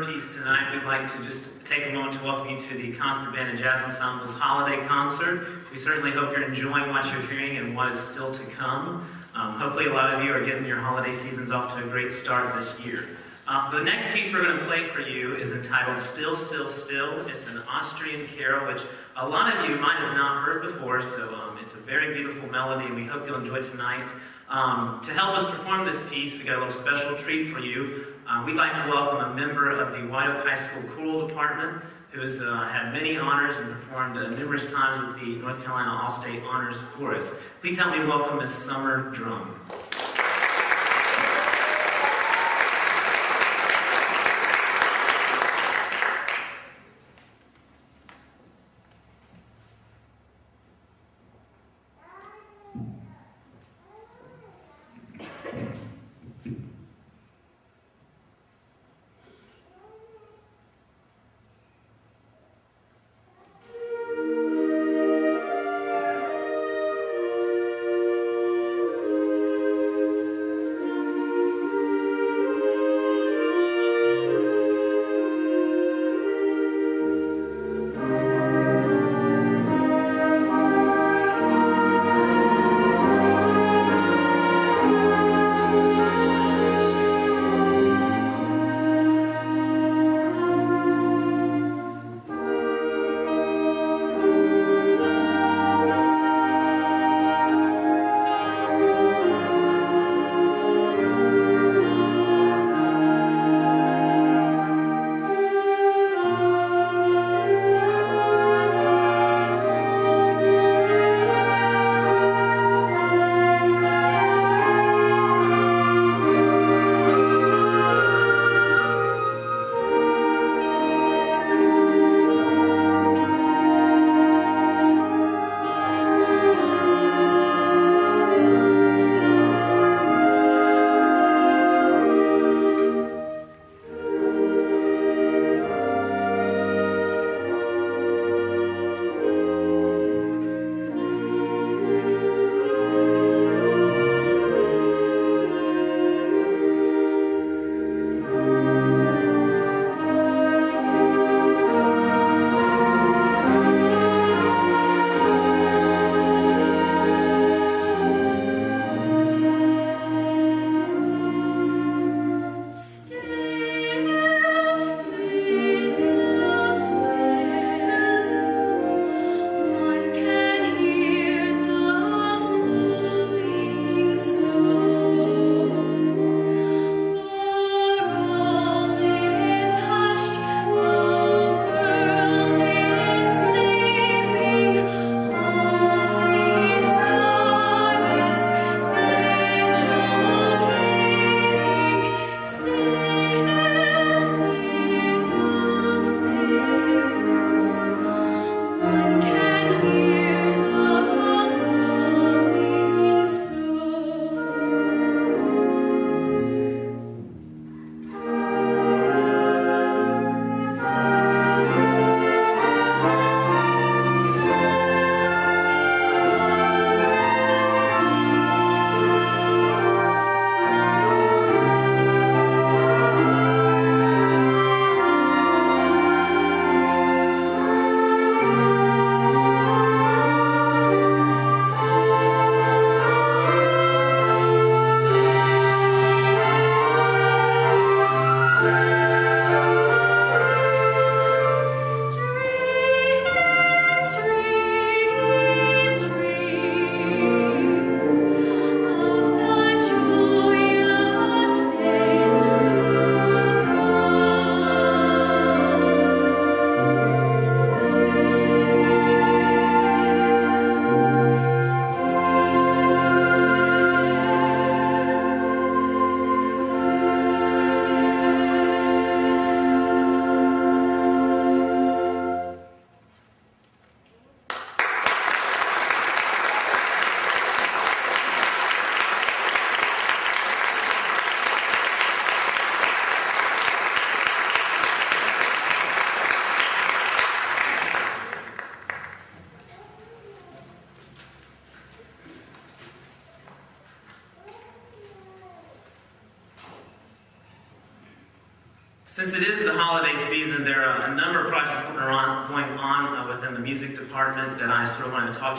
piece tonight, we'd like to just take a moment to welcome you to the Concert Band and Jazz Ensemble's holiday concert. We certainly hope you're enjoying what you're hearing and what is still to come. Um, hopefully, a lot of you are getting your holiday seasons off to a great start this year. Uh, the next piece we're going to play for you is entitled Still, Still, Still. It's an Austrian carol, which a lot of you might have not heard before, so um, it's a very beautiful melody, and we hope you'll enjoy tonight. Um, to help us perform this piece, we got a little special treat for you. Uh, we'd like to welcome a member of the White Oak High School Choral Department who has uh, had many honors and performed uh, numerous times with the North Carolina All-State Honors Chorus. Please help me welcome Miss Summer Drum.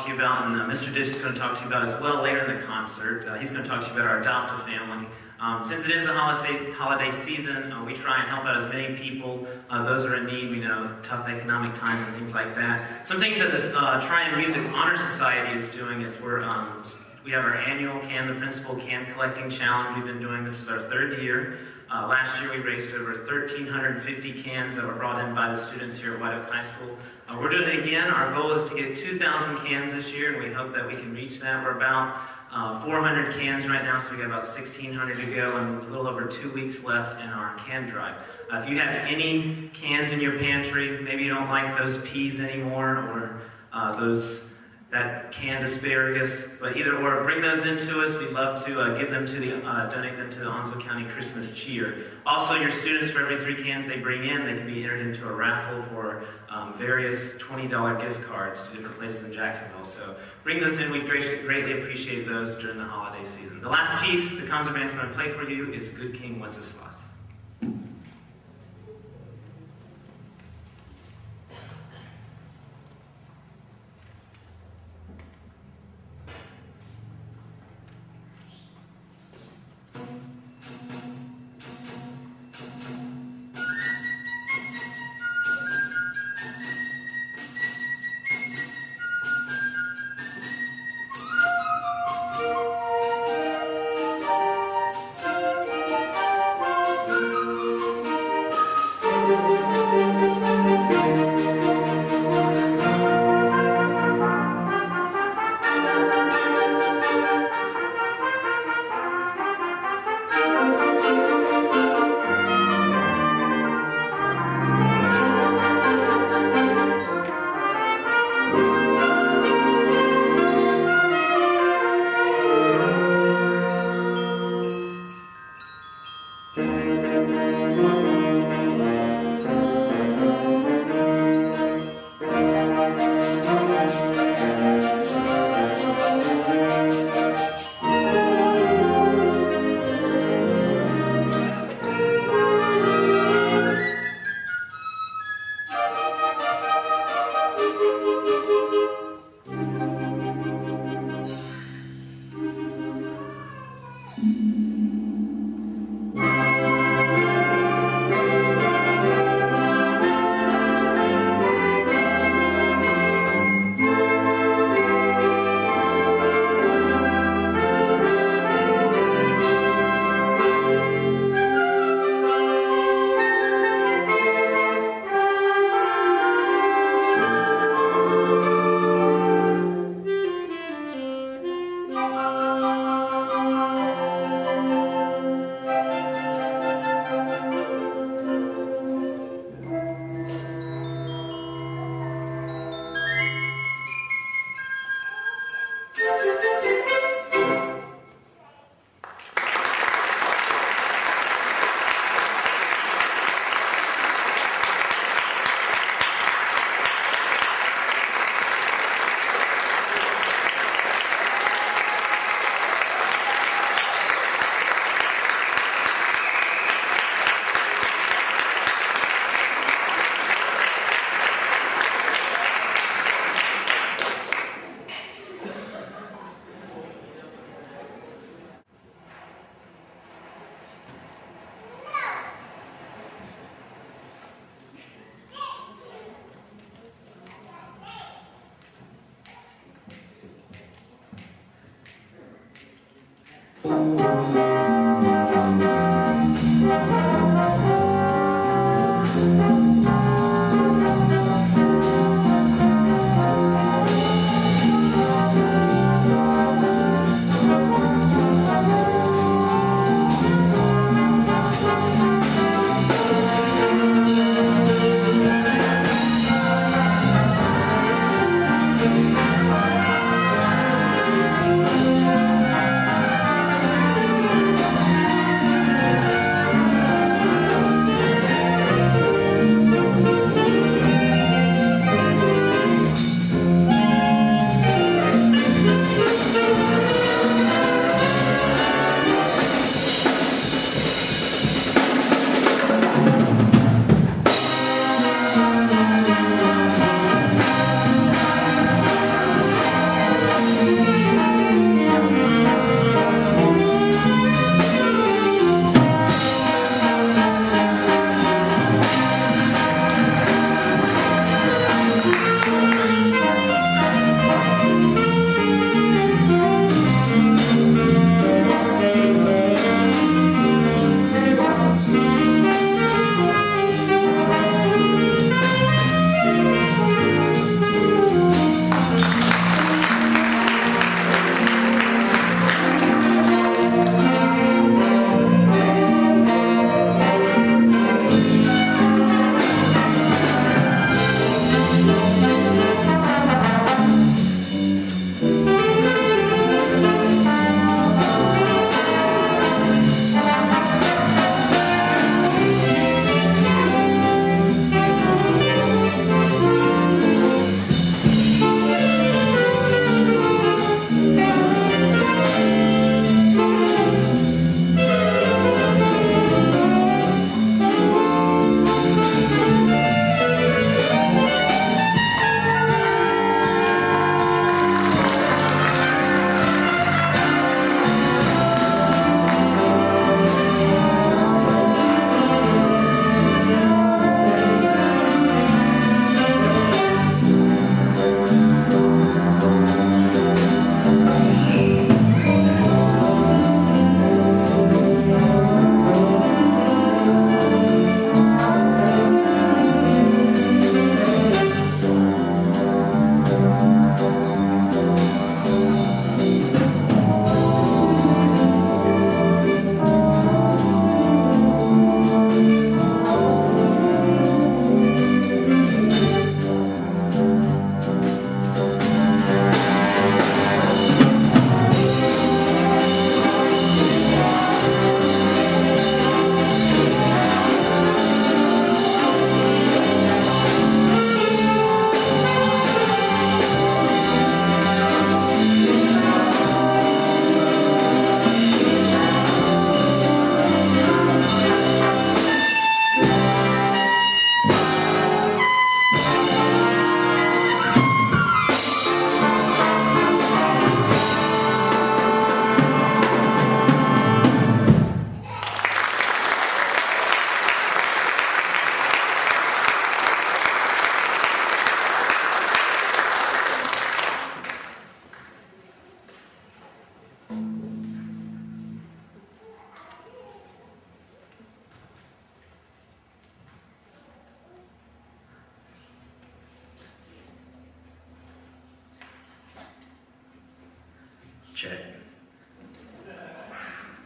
To you about, and uh, Mr. Ditch is going to talk to you about as well later in the concert. Uh, he's going to talk to you about our adoptive family. Um, since it is the holiday, holiday season, uh, we try and help out as many people. Uh, those are in need. We know tough economic times and things like that. Some things that the uh, Tri-M Music Honor Society is doing is we're um, we have our annual Can the Principal Can Collecting Challenge. We've been doing this is our third year. Uh, last year we raised over 1,350 cans that were brought in by the students here at White Oak High School. Uh, we're doing it again. Our goal is to get 2,000 cans this year, and we hope that we can reach that. We're about uh, 400 cans right now, so we got about 1,600 to go, and a little over two weeks left in our can drive. Uh, if you have any cans in your pantry, maybe you don't like those peas anymore, or uh, those that canned asparagus, but either or, bring those into us. We'd love to uh, give them to the, uh, donate them to the Onslow County Christmas Cheer. Also, your students, for every three cans they bring in, they can be entered into a raffle for um, various $20 gift cards to different places in Jacksonville. So bring those in. We greatly appreciate those during the holiday season. The last piece the concert band's going to play for you is Good King Wenceslas.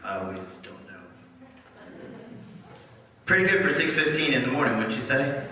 Uh, we just don't know. Pretty good for 6.15 in the morning, wouldn't you say?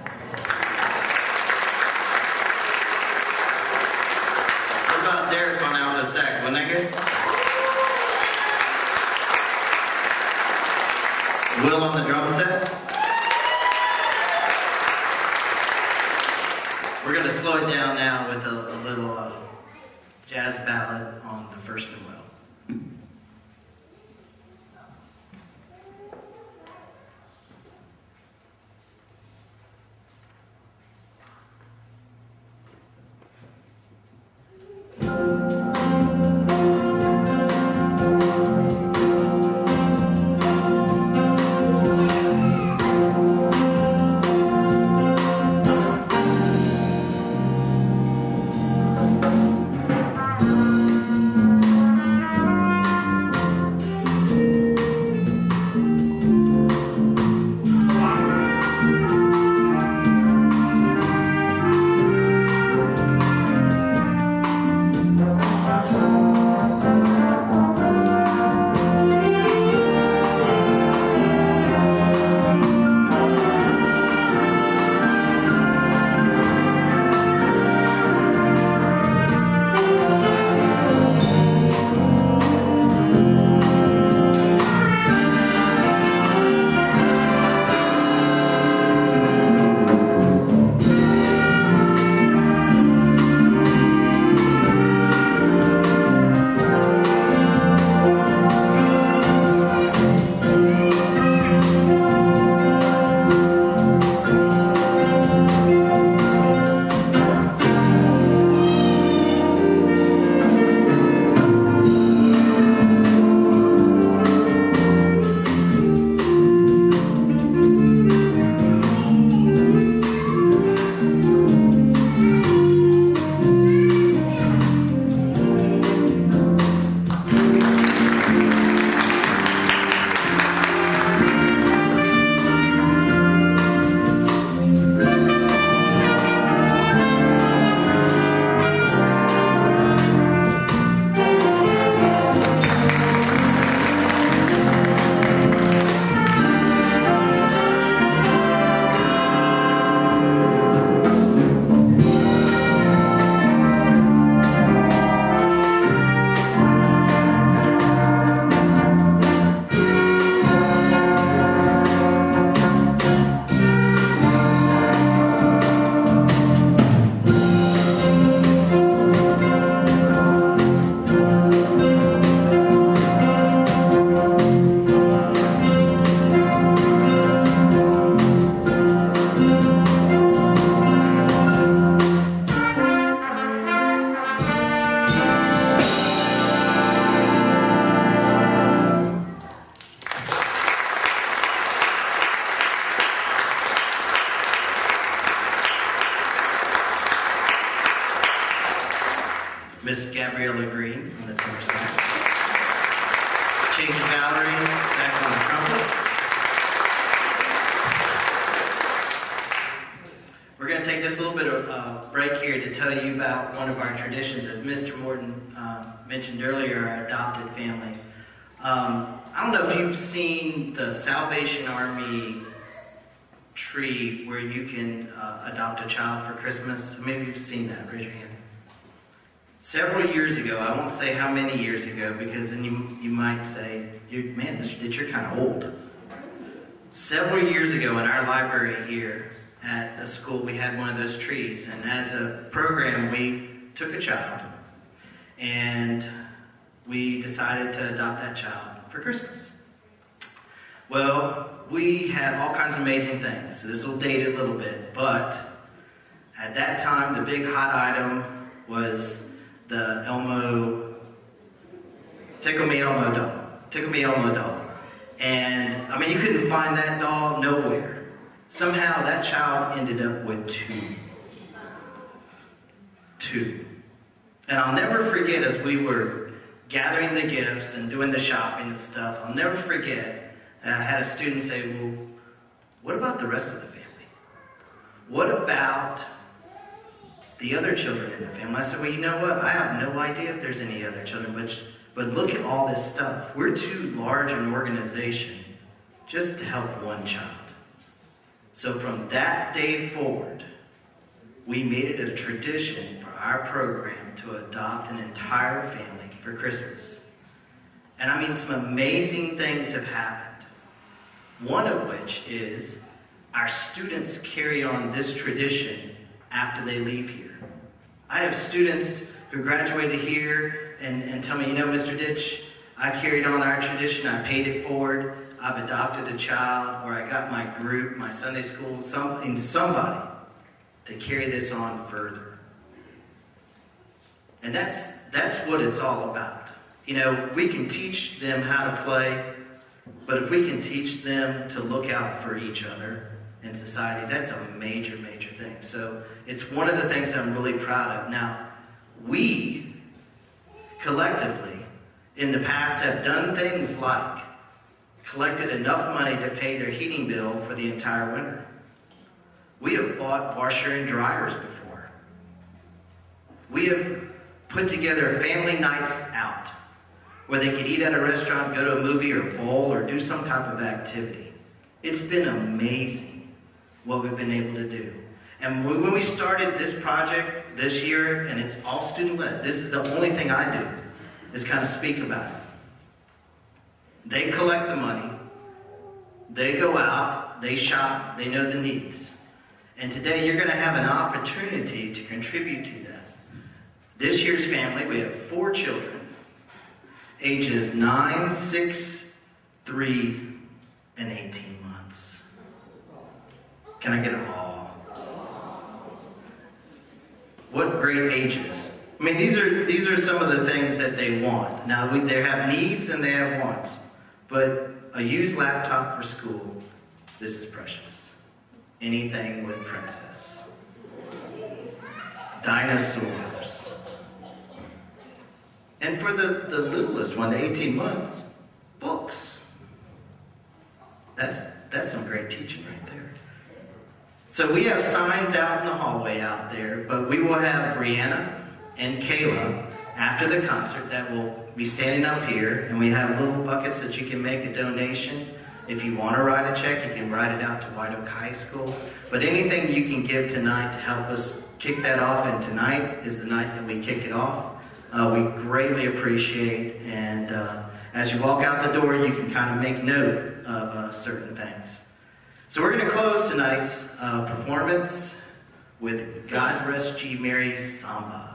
Um, I don't know if you've seen the Salvation Army tree where you can uh, adopt a child for Christmas. Maybe you've seen that. Raise your hand. Several years ago, I won't say how many years ago, because then you, you might say, man, this, that you're kind of old. Several years ago in our library here at the school, we had one of those trees. And as a program, we took a child and we decided to adopt that child for Christmas. Well, we had all kinds of amazing things. This will date it a little bit, but at that time, the big hot item was the Elmo, Tickle Me Elmo doll. Tickle Me Elmo doll. And, I mean, you couldn't find that doll nowhere. Somehow that child ended up with two. Two. And I'll never forget as we were gathering the gifts and doing the shopping and stuff, I'll never forget that I had a student say, Well, what about the rest of the family? What about the other children in the family? I said, Well, you know what? I have no idea if there's any other children, but But look at all this stuff. We're too large an organization just to help one child. So from that day forward, we made it a tradition for our program to adopt an entire family for Christmas. And I mean, some amazing things have happened. One of which is our students carry on this tradition after they leave here. I have students who graduated here and, and tell me, you know, Mr. Ditch, I carried on our tradition, I paid it forward, I've adopted a child, or I got my group, my Sunday school, something, somebody to carry this on further. And that's that's what it's all about. You know, we can teach them how to play, but if we can teach them to look out for each other in society, that's a major, major thing. So it's one of the things I'm really proud of. Now, we collectively in the past have done things like collected enough money to pay their heating bill for the entire winter. We have bought washer and dryers before. We have put together family nights out where they could eat at a restaurant, go to a movie or bowl or do some type of activity. It's been amazing what we've been able to do. And when we started this project this year, and it's all student led, this is the only thing I do, is kind of speak about it. They collect the money, they go out, they shop, they know the needs. And today you're going to have an opportunity to contribute to. This year's family, we have four children, ages 9, 6, 3, and 18 months. Can I get a awe? What great ages. I mean, these are, these are some of the things that they want. Now, we, they have needs and they have wants. But a used laptop for school, this is precious. Anything with princess. Dinosaurs. And for the, the littlest one, the 18 months, books. That's, that's some great teaching right there. So we have signs out in the hallway out there, but we will have Brianna and Kayla after the concert that will be standing up here, and we have little buckets that you can make a donation. If you want to write a check, you can write it out to White Oak High School. But anything you can give tonight to help us kick that off, and tonight is the night that we kick it off. Uh, we greatly appreciate, and uh, as you walk out the door, you can kind of make note of uh, certain things. So we're going to close tonight's uh, performance with God Rest Ye Merry Samba.